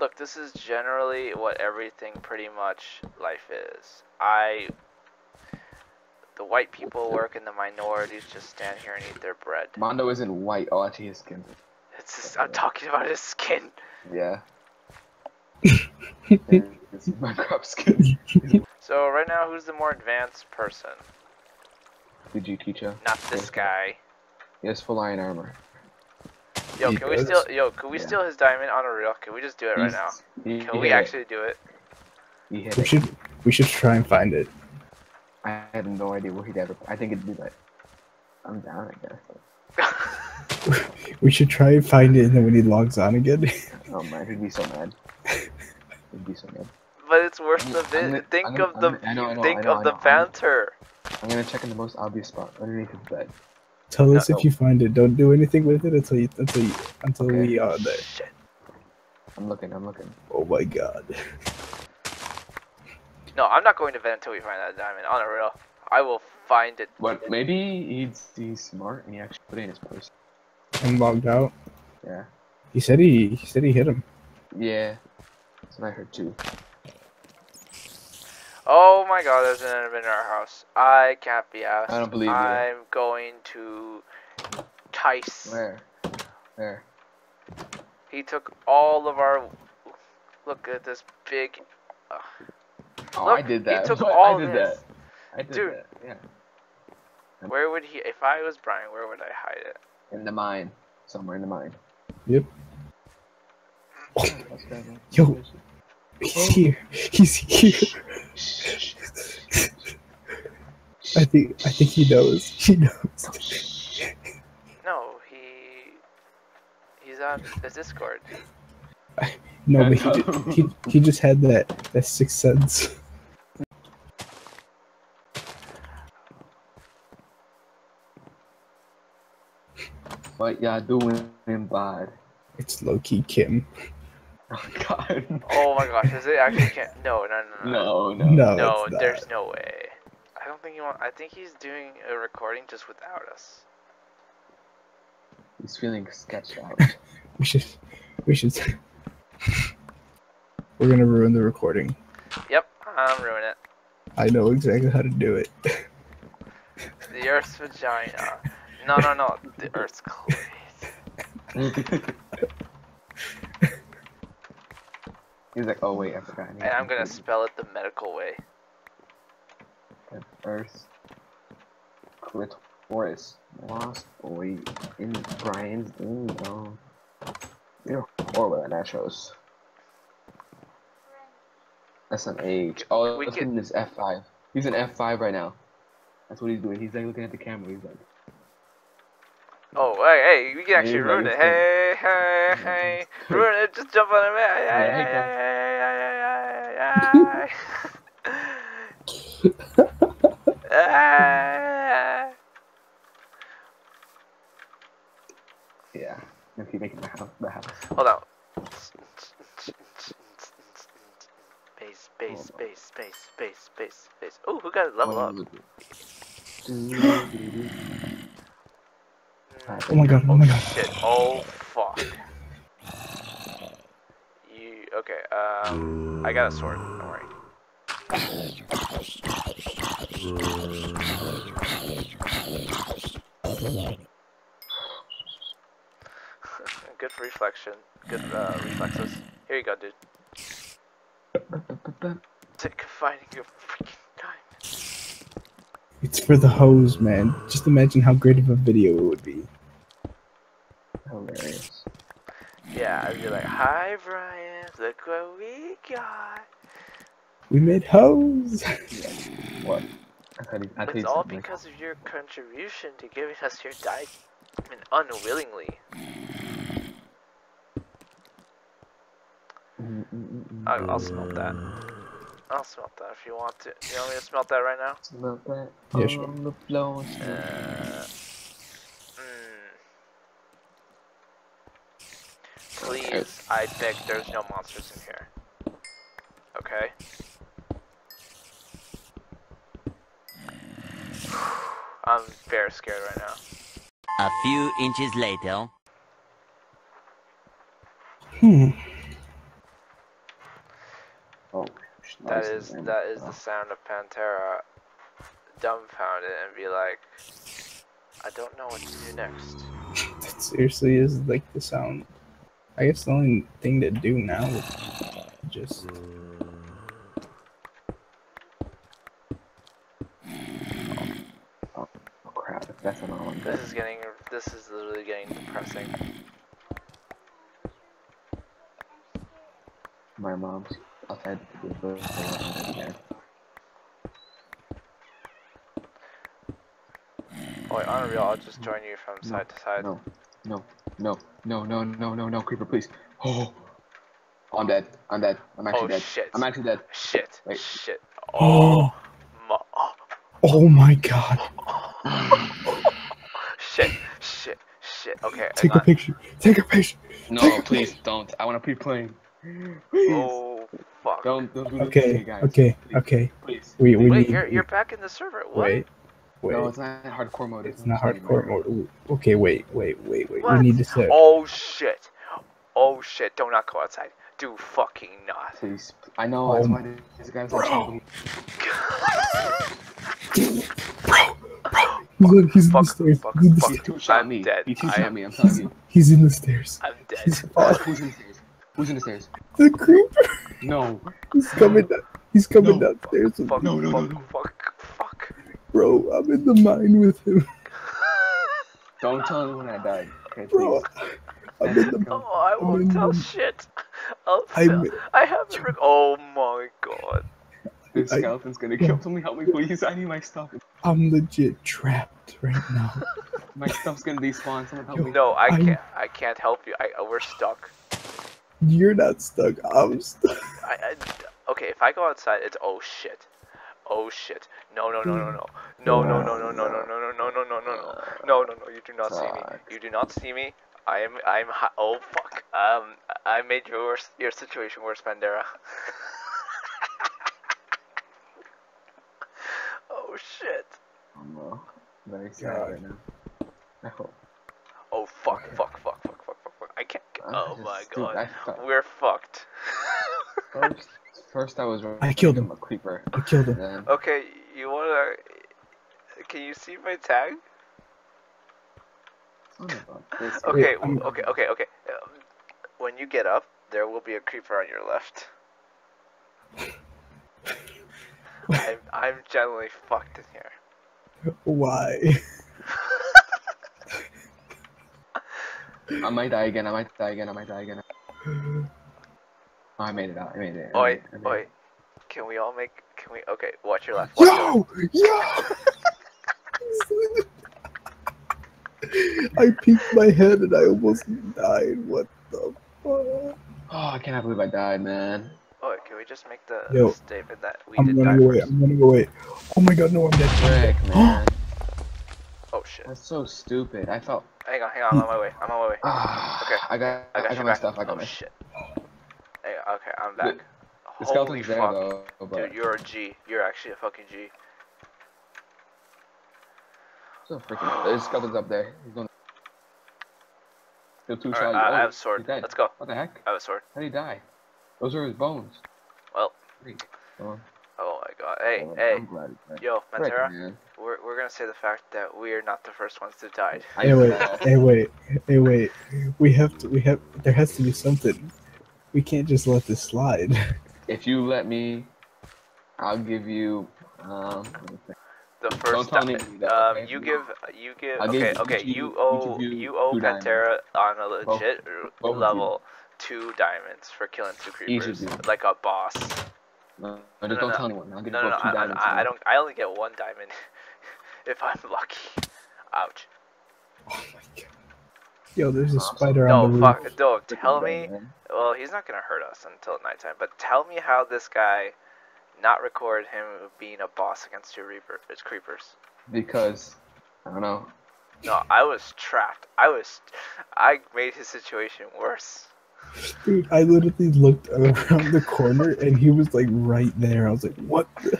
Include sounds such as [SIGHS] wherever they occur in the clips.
Look, this is generally what everything pretty much life is. I the white people work and the minorities just stand here and eat their bread. Mondo isn't white. Oh, actually, his skin. It's just, I'm talking about his skin. Yeah. [LAUGHS] it's Minecraft skin. So right now, who's the more advanced person? Did you teach him? Not this guy. He has full iron armor. Yo, can we steal? Yo, can we Yeah. steal his diamond on a real? Can we just do it right now? Can we hit it. actually do it? He hit We it. should we should try and find it. I have no idea where he'd ever. I think it'd be like. I'm down, I guess. [LAUGHS] We should try and find it, and then when he logs on again, [LAUGHS] Oh man, he'd be so mad. [LAUGHS] He'd be so mad. But it's worth I'm the gonna- I'm Think I'm gonna- of the I'm gonna- I know, I know, think know, of I the banter. I'm gonna check in the most obvious spot underneath his bed. Tell us No. if you find it. Don't do anything with it until you until you, until Okay. we are there. Shit. I'm looking. I'm looking. Oh my god. No, I'm not going to bed until we find that diamond on a real. I will find it. But maybe he's he's smart and he actually put it in his purse. And logged out. Yeah. He said he he said he hit him. Yeah. That's what I heard too. Oh my god, there's an enemy in our house. I can't be asked. I don't believe you. I'm going to Tice. Where? Where? He took all of our. Look at this big. Ugh. Oh, Look, I did he that. took [LAUGHS] I all did this. that. I did Dude. that. Yeah. Where would he? If I was Brian, where would I hide it? In the mine. Somewhere in the mine. Yep. That's right, man. Yo. He's here. He's here. I think I think he knows. He knows. No, he. He's on the Discord. No, but he, ju- he he just had that that sixth sense. What y'all doing in bad? It's low key Kim. Oh god. Oh my gosh, is it actually? Can't, no, no, no, no. No, no. No, No, there's no way. I don't think he want. I think he's doing a recording just without us. He's feeling sketched out. [LAUGHS] We should we should. We're gonna ruin the recording. Yep, I'm ruining it. I know exactly how to do it. The Earth's vagina. No, no, no. The Earth's clit. [LAUGHS] He's like, oh wait, I forgot. And I'm gonna spell it the medical way. the Earth. Clitoris. Lost boy in Brian's ding dong. You're horrible at nachos. SMH. Oh, We look can- at this F5. He's in F5 right now. That's what he's doing. He's like looking at the camera. He's like, Oh, hey, hey, we can actually ruin it. Hey, hey, hey. Ruin it, just jump on it. Hey, hey, Yeah, hey, hey, hey, hey, [LAUGHS] yeah. If you making the house, the house. Hold on. Space, space, space, space, space, space, space. Oh, who got a level up? Oh my god! Oh my god! Shit. Oh, fuck. You, okay, um, I got a sword, don't worry. [LAUGHS] Good reflection. Good uh, reflexes. Here you go, dude. Sick of finding your freaking diamond. It's for the hose, man. Just imagine how great of a video it would be. Yeah, I'd be like, hi, Brian, look what we got. We made hose. What? I thought he, I thought he It's all like- because of your contribution to giving us your diamond unwillingly. Mm, mm, mm, mm. I'll, I'll smelt that. I'll smelt that if you want to. You want me to smelt that right now? Smell that Yeah, sure. on the floor. Uh, Please, I beg, there's no monsters in here. Okay? I'm very scared right now. A few inches later. Hmm. that This is is that is oh. the sound of Pantera dumbfounded and be like, I don't know what to do next. [LAUGHS] That seriously is like the sound. I guess the only thing to do now is just Oh crap! That's an all I'm This is getting this is literally getting depressing. My mom's outside the door. Oh wait, Unreal, I'll just join you from No, side to side. No, no, no, no, no, no, no, no, creeper, please. Oh, I'm dead. I'm dead. I'm actually Oh dead. shit. I'm actually dead. Shit. Wait. Shit. Oh, Ma- oh. oh my god. [LAUGHS] shit. Shit. Shit. Okay. Take a picture. Take a picture. No, please don't. I want to be playing. Oh, please. Oh fuck. Don't, don't do this to me, Okay, guys. okay, Please, okay. Please. We we Wait, need you're you're back in the server. What? wait. Wait. No, it's not hardcore mode. it's not hardcore mode. Ooh, Okay, wait, wait, wait, wait. What? We need to set. Oh shit. Oh shit. Do not go outside. Do fucking not. Please. I know. That's Oh. why this guy's like. Bro. Look, he's in the Fuck, stairs. fuck, He's in the fuck. He stairs. two shot I'm me. dead. He two I shot am- me. I'm telling you. He's in the stairs. I'm dead. He's falling. Who's in the stairs? Who's in the stairs? The creeper. No. He's coming down. He's coming No. downstairs, with Fuck, me, No, no, no, fuck, no. fuck, fuck. Bro. I'm in the mine with him, [LAUGHS] Don't tell anyone I died. Okay, bro. I'm in the. Oh, I I'm won't tell the- shit. I'll tell. I haven't. Rec- oh my god. This I- skeleton's gonna kill. Somebody help me, please. I need my stuff. I'm legit trapped right now. [LAUGHS] My stuff's gonna despawn. Someone help me. No, I I'm- can't. I can't help you. I uh, we're stuck. You're not stuck. I'm stuck. I, I okay. If I go outside, it's oh shit. Oh shit. No no no no no. No no no no no no no no no no no no no no no. You do not see me. You do not see me. I am. I'm. Oh fuck. Um. I made your your situation worse, Pantera. oh shit. I'm uh, very sad right now. I. Oh fuck. Fuck. Fuck. Fuck. Fuck. Fuck. Fuck. I can't. Oh my god. We're fucked. First, first I was. I killed him. A creeper. I killed him. Then Okay, you wanna? Can you see my tag? son of a bitch. Okay, okay, okay, okay. Um, when you get up, there will be a creeper on your left. [LAUGHS] I'm, I'm generally fucked in here. Why? I might die again. I might die again. I might die again. [LAUGHS] Oh, I made it out. I made it. I Oi, I made oi. it. Can we all make? Can we? Okay, watch your left. Watch your. Yo! Yo! [LAUGHS] I peeked my head and I almost died. What the fuck? Oh, I cannot believe I died, man. Oi, can we just make the Yo, statement that we I'm did die running away. first? I'm running away. Oh my god, no, I'm dead. Frick, [GASPS] man. Oh shit! That's so stupid. I felt. Hang on, hang on. I'm on my way. I'm on my way. Ah, Okay, I got. I got, I your got my back. stuff. I got oh my. shit. Hey, okay, I'm back. The Holy skeleton's there fuck. though. But Dude, you're a G. You're actually a fucking G. so freaking. There's skeleton's up there. He's going. Still two Alright, shots. I, I Oh, have a sword. Let's go. What the heck? I have a sword. How did he die? Those are his bones. Well. Oh, Oh my god. Hey, oh, hey. I'm glad he. Yo, Frick, Pantera, we're, we're gonna say the fact that we're not the first ones to die. Hey wait, hey wait, hey wait. We have to. We have. There has to be something. We can't just let this slide. If you let me, I'll give you. Um, let me. The Don't first tell di- anybody that, um, okay? you give, you give, I'll okay, give okay, you- you owe, you you owe two diamonds. On a legit both r- of you. level two diamonds for killing two Each of creepers, you. like a boss. No, no, No, no, don't no. tell anyone. I'll give No, you no, no, two I, diamonds. I, I don't, I only get one diamond [LAUGHS] if I'm lucky. Ouch. Oh my god. Yo, there's a Awesome. spider on the No, roof. fuck, no, Freaking tell me, man. well, he's not gonna hurt us until nighttime, but tell me how this guy not record him being a boss against two reaper, it's creepers. Because I don't know. No, I was trapped. I was, I made his situation worse. Dude, I literally looked around the corner and he was like right there. I was like, what? The?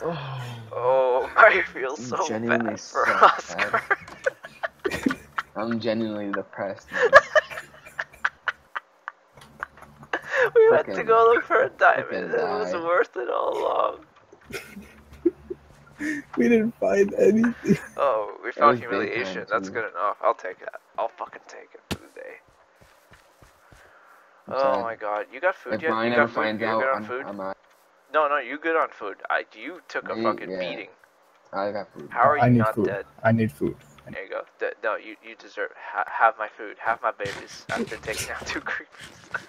[SIGHS] Oh, I feel so genuinely bad for suck, Oscar. I'm genuinely depressed. [LAUGHS] We went to go look for a diamond. fucking It was worth it all along. [LAUGHS] We didn't find anything. [LAUGHS] Oh, we found humiliation. That's good enough. I'll take that. I'll fucking take it for the day. I'm Oh sad. my god, you got food If yet? Brian you got food? you out, good on I'm, food? I'm out. No, no, you good on food. I, you took a fucking yeah. beating. I got food. How are I you need not food. dead? I need food. There you go. D- no, you, you deserve ha- have my food, have my babies. After taking out two creepers. [LAUGHS]